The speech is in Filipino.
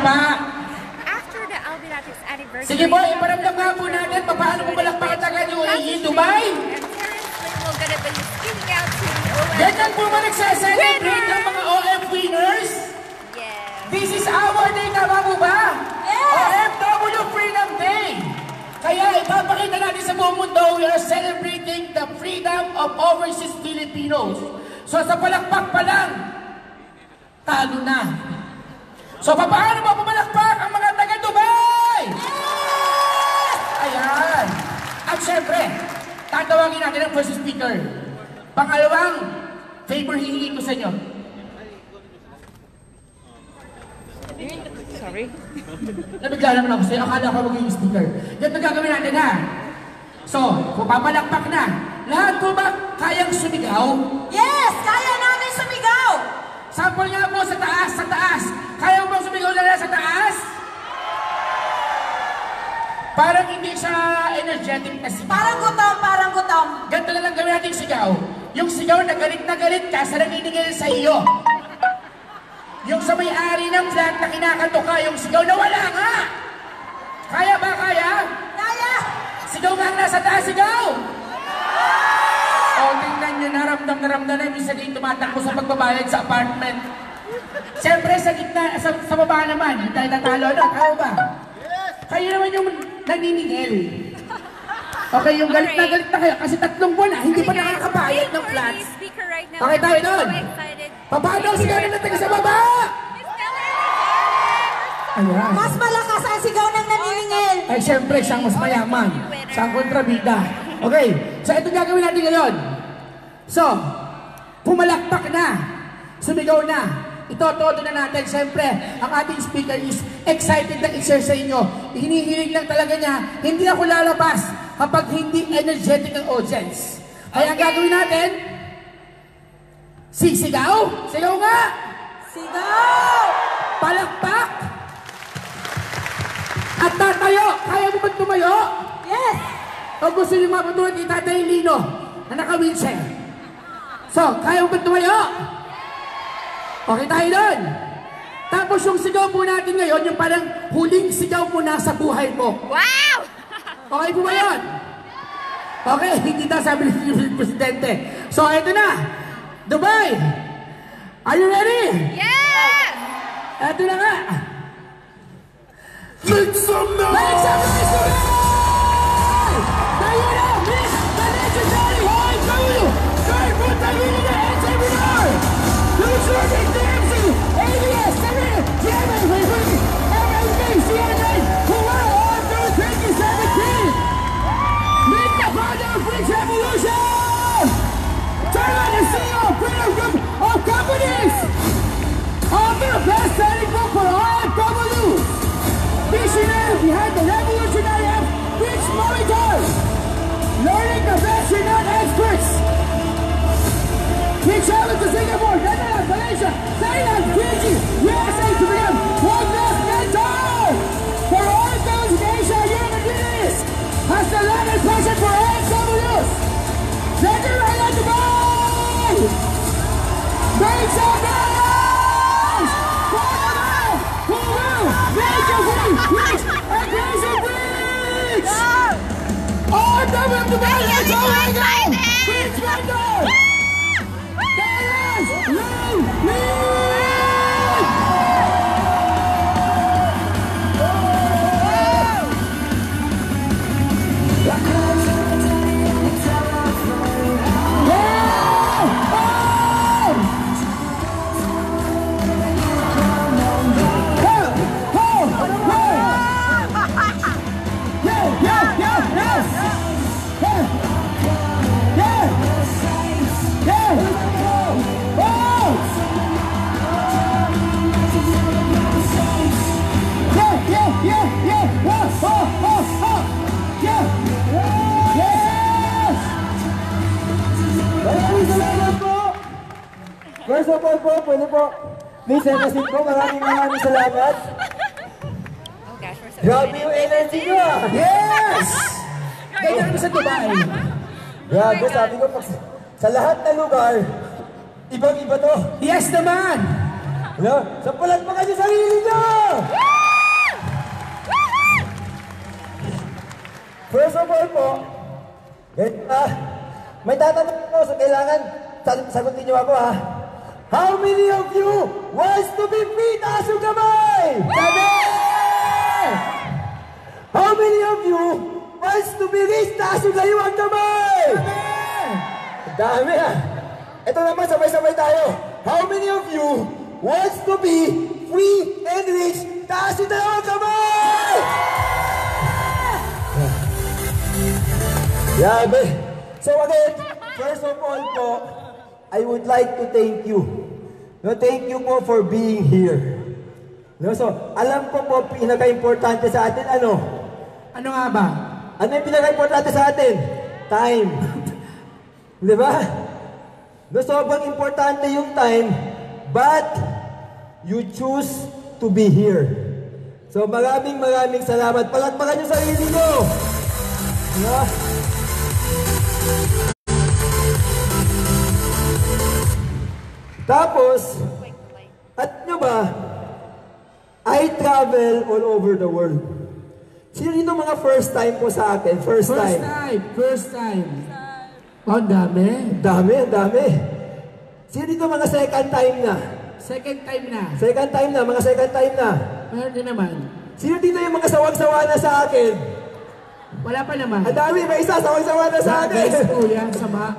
palakpak. After the Albinatics anniversary, Sige po, iparamdam nga po natin paano mo palakpak ang taga UAE, Dubai. and Terrence Lin will gonna be speaking out to the OM. Ganyan po ba nagsaselebrate ng mga OF winners? Yes. This is our day, tama po ba? OFW Freedom Day! Kaya ipapakita natin sa buong mundo, we are celebrating the freedom of overseas Filipinos. So sa palakpak pa lang, talo na. So paano mo pumalakpak ang mga taga Dubai? Ayan. At syempre, tatawagin natin ang first speaker. Pangalawang favor hihingi ko sa inyo. Sorry. Nabigla naman ako sa'yo. Akala ko magiging speaker. Yan ang gagawin natin ha. So, kung papalakpak na, lahat po ba kayang sumigaw? Yes! Kaya namin sumigaw! Sample nga po sa taas, sa taas. Kaya mo sumigaw na sa taas? Parang hindi siya energetic na sigaw. Parang gutom, parang gutom. Ganito na lang gawin natin sigaw. Yung sigaw na galit na galit ka sa nanginingil sa iyo. Yung sa may-ari ng flat na kinakanto ka, yung sigaw na wala nga. Kaya ba kaya? Kaya! Sigaw nga nasa taas, sigaw! Naramdam na ramdam na minsan din tumatakbo sa pagbabayad sa apartment. Siyempre, sa gitna, sa, sa baba naman, hindi tayo natalo na, tao ba? Kayo naman yung naniningil. Okay, yung galit na galit na kayo kasi tatlong buwan na, hindi pa nakakabayad ng flats. Okay tayo doon. Paano ang sigaw na taga sa baba? Ayan. Mas malakas ang sigaw ng naniningil. Ay, siyempre, siyang mas mayaman. Siyang kontrabida. Okay, so ito gagawin natin ngayon. So, pumalakpak na. Sumigaw na. Ito, todo na natin. Siyempre, ang ating speaker is excited na i-share sa inyo. Hinihiling lang talaga niya, hindi ako lalabas kapag hindi energetic ang audience. Kaya ang gagawin natin, sisigaw. Sigaw nga. Sigaw! Palakpak. At tatayo. Kaya mo ba tumayo? Yes! O gusto niyo mapatulad ni Tatay Lino na naka-wheelchair? So, kaya mo ba tumayo? Okay tayo doon. Tapos yung sigaw po natin ngayon, yung parang huling sigaw mo na sa buhay mo. Wow! Okay po ba yun? Okay, hindi na sabi ni Presidente. So, eto na. Dubai! Are you ready? Yes! Eto na nga. Make some noise! Make some noise, Chairman and CEO Freedom Group of Companies! Author best-selling book for OFW! Visionary behind the revolutionary app, Rich Monitors! Learning the best renowned experts! We travel to Singapore, Netherlands, Malaysia, Thailand, Fiji, USA to become best mentor! For all those in Asia, Europe, and Middle East, has the and passion for! Make some noise! For the man who will make a way rich and crazy rich! All the way to the let's go, let's go! Rich Wonder! Dallas! Lou! Lee! May support po, pwede po. Please, Emerson po, maraming maraming salamat. Oh Grabe yung energy nyo! Ah. Yes! Ganyan kami sa Dubai. Grabe, sabi ko, sa lahat na lugar, ibang-iba to. Yes naman! Hello? Sampalan pa kayo sarili nyo! First of all po, eh, ah, may tatanong ko, so kailangan sag sagutin nyo ako ha. Ah. How many of you wants to be free? Taas yung kamay! Sabi! How many of you wants to be rich? Taas yung kaliwang kamay! Ang Dami ah! Ito naman, sabay-sabay tayo. How many of you wants to be free and rich? Taas yung dalawang kamay! Yabe. So again, first of all po, I would like to thank you. No, thank you po for being here. No, so, alam ko po, pinaka-importante sa atin, ano? Ano nga ba? Ano yung pinaka-importante sa atin? Time. Di ba? No, sobrang importante yung time, but you choose to be here. So maraming maraming salamat. Palakpakan yung sarili nyo. No? Tapos, at nyo ba, I travel all over the world. Sino dito mga first time po sa akin? First, First time. time. First time. Oh, dami. Dami, ang dami. Sino dito mga second time na? Second time na. Second time na, mga second time na. Meron din naman. Sino dito yung mga sawag-sawa na sa akin? Wala pa naman. Ang dami, may isa sawag-sawa na sa akin. Guys po yan sa mga